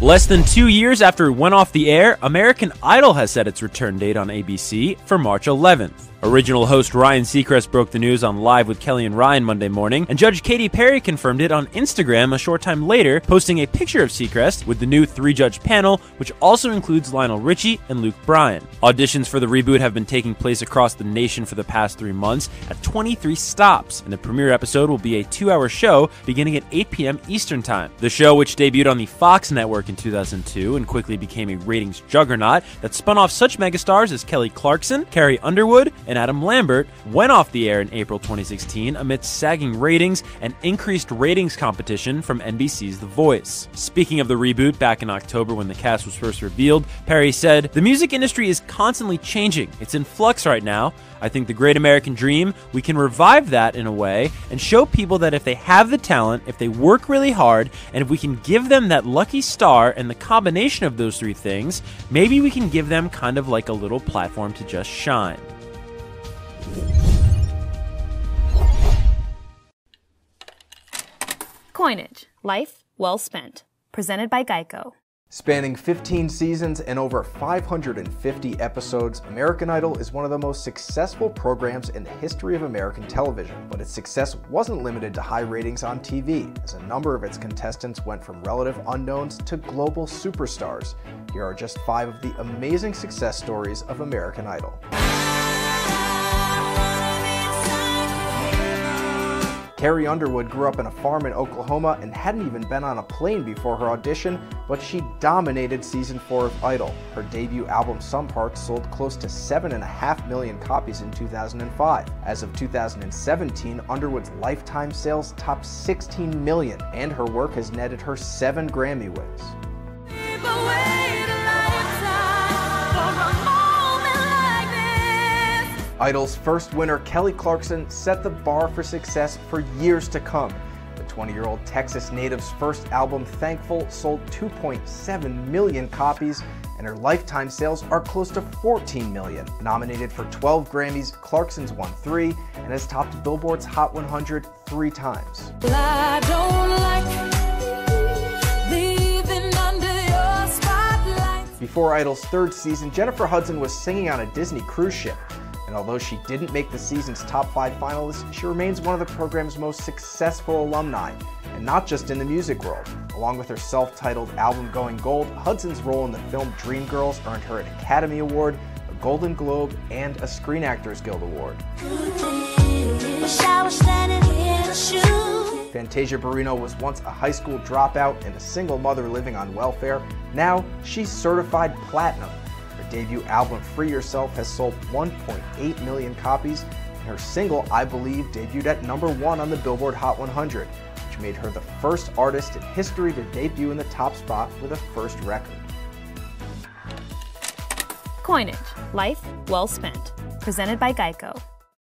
Less than two years after it went off the air, American Idol has set its return date on ABC for March 11th. Original host Ryan Seacrest broke the news on Live with Kelly and Ryan Monday morning, and Judge Katy Perry confirmed it on Instagram a short time later, posting a picture of Seacrest with the new three judge panel, which also includes Lionel Richie and Luke Bryan. Auditions for the reboot have been taking place across the nation for the past three months at 23 stops, and the premiere episode will be a two hour show beginning at 8 p.m. Eastern Time. The show, which debuted on the Fox network in 2002 and quickly became a ratings juggernaut that spun off such megastars as Kelly Clarkson, Carrie Underwood, and Adam Lambert, went off the air in April 2016 amidst sagging ratings and increased ratings competition from NBC's The Voice. Speaking of the reboot, back in October when the cast was first revealed, Perry said, The music industry is constantly changing. It's in flux right now. I think the great American dream, we can revive that in a way and show people that if they have the talent, if they work really hard, and if we can give them that lucky star and the combination of those three things, maybe we can give them kind of like a little platform to just shine. Coinage Life Well Spent. Presented by Geico. Spanning 15 seasons and over 550 episodes, American Idol is one of the most successful programs in the history of American television. But its success wasn't limited to high ratings on TV, as a number of its contestants went from relative unknowns to global superstars. Here are just five of the amazing success stories of American Idol. Carrie Underwood grew up in a farm in Oklahoma and hadn't even been on a plane before her audition, but she dominated season 4 of Idol. Her debut album Some Hearts sold close to 7.5 million copies in 2005. As of 2017, Underwood's lifetime sales topped 16 million, and her work has netted her 7 Grammy wins. Idol's first winner, Kelly Clarkson, set the bar for success for years to come. The 20 year old Texas native's first album, Thankful, sold 2.7 million copies, and her lifetime sales are close to 14 million. Nominated for 12 Grammys, Clarkson's won three and has topped Billboard's Hot 100 three times. Before Idol's third season, Jennifer Hudson was singing on a Disney cruise ship. And although she didn't make the season's top five finalists, she remains one of the program's most successful alumni, and not just in the music world. Along with her self titled album Going Gold, Hudson's role in the film Dreamgirls earned her an Academy Award, a Golden Globe, and a Screen Actors Guild Award. Fantasia Barrino was once a high school dropout and a single mother living on welfare. Now she's certified platinum debut album Free Yourself has sold 1.8 million copies, and her single I Believe debuted at number one on the Billboard Hot 100, which made her the first artist in history to debut in the top spot with a first record. Coinage Life Well Spent. Presented by Geico.